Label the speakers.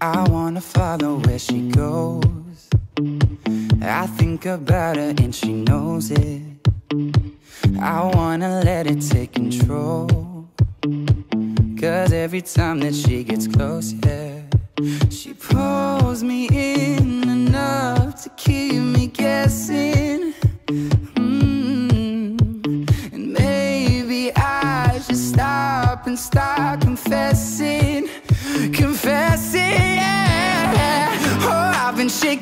Speaker 1: I wanna follow where she goes. I think about her and she knows it. I wanna let it take control. Cause every time that she gets close, yeah, she pulls me in enough to keep me guessing. Mm. And maybe I should stop and start confessing, confessing.